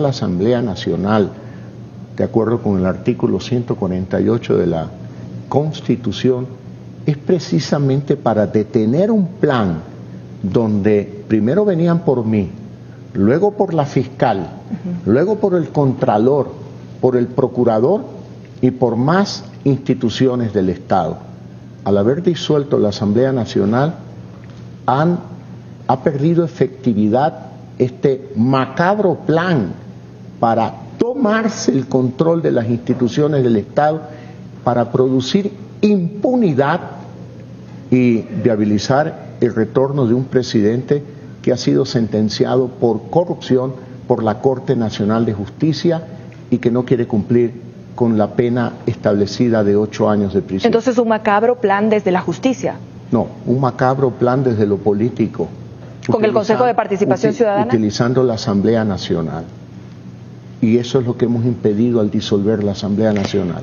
la Asamblea Nacional, de acuerdo con el artículo 148 de la Constitución, es precisamente para detener un plan donde primero venían por mí, luego por la fiscal, luego por el contralor, por el procurador y por más instituciones del Estado. Al haber disuelto la Asamblea Nacional, han, ha perdido efectividad este macabro plan para tomarse el control de las instituciones del Estado, para producir impunidad y viabilizar el retorno de un presidente que ha sido sentenciado por corrupción por la Corte Nacional de Justicia y que no quiere cumplir con la pena establecida de ocho años de prisión. Entonces, un macabro plan desde la justicia. No, un macabro plan desde lo político. Con el Consejo de Participación Ciudadana. Utilizando la Asamblea Nacional. Y eso es lo que hemos impedido al disolver la Asamblea Nacional.